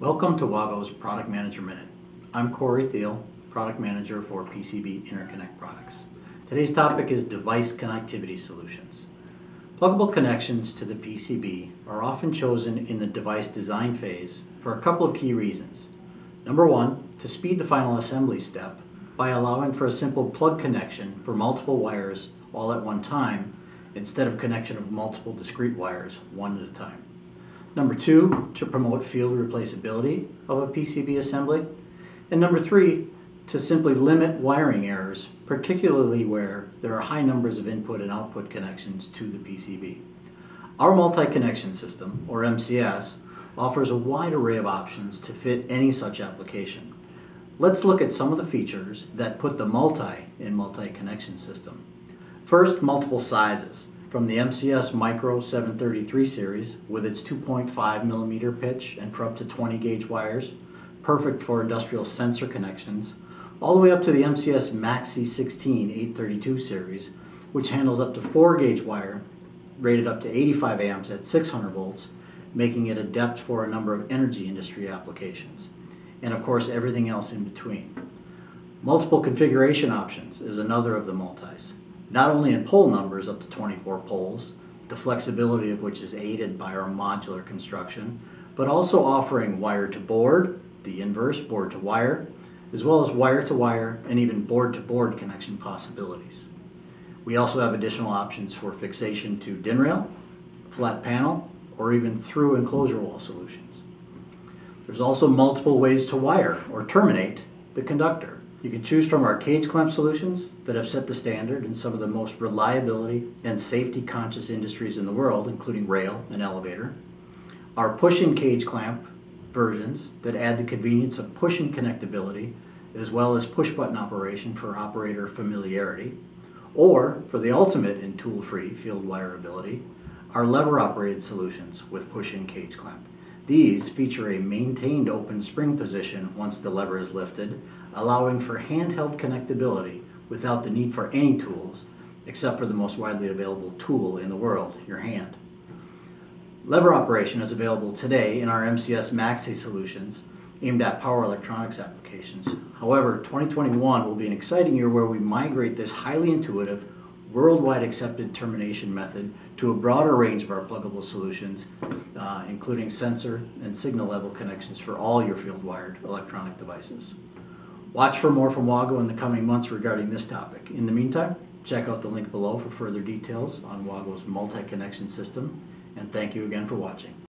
Welcome to Wago's Product Manager Minute. I'm Cory Thiel, Product Manager for PCB Interconnect Products. Today's topic is device connectivity solutions. Pluggable connections to the PCB are often chosen in the device design phase for a couple of key reasons. Number one, to speed the final assembly step by allowing for a simple plug connection for multiple wires all at one time instead of connection of multiple discrete wires one at a time. Number two, to promote field replaceability of a PCB assembly. And number three, to simply limit wiring errors, particularly where there are high numbers of input and output connections to the PCB. Our multi-connection system, or MCS, offers a wide array of options to fit any such application. Let's look at some of the features that put the multi in multi-connection system. First, multiple sizes. From the MCS Micro 733 series with its 2.5 millimeter pitch and for up to 20 gauge wires, perfect for industrial sensor connections, all the way up to the MCS Maxi 16 832 series, which handles up to 4 gauge wire, rated up to 85 amps at 600 volts, making it adept for a number of energy industry applications. And of course, everything else in between. Multiple configuration options is another of the multis. Not only in pole numbers up to 24 poles, the flexibility of which is aided by our modular construction, but also offering wire to board, the inverse board to wire, as well as wire-to-wire and even board-to-board connection possibilities. We also have additional options for fixation to DIN rail, flat panel, or even through enclosure wall solutions. There's also multiple ways to wire or terminate the conductor. You can choose from our cage clamp solutions that have set the standard in some of the most reliability and safety conscious industries in the world, including rail and elevator. Our push-in cage clamp versions that add the convenience of push-in connectability as well as push-button operation for operator familiarity, or for the ultimate in tool-free field wireability, our lever-operated solutions with push-in cage clamp. These feature a maintained open spring position once the lever is lifted, allowing for handheld connectability without the need for any tools, except for the most widely available tool in the world, your hand. Lever operation is available today in our MCS Maxi solutions aimed at power electronics applications. However, 2021 will be an exciting year where we migrate this highly intuitive, worldwide accepted termination method to a broader range of our pluggable solutions, uh, including sensor and signal level connections for all your field wired electronic devices. Watch for more from Wago in the coming months regarding this topic. In the meantime, check out the link below for further details on Wago's multi-connection system and thank you again for watching.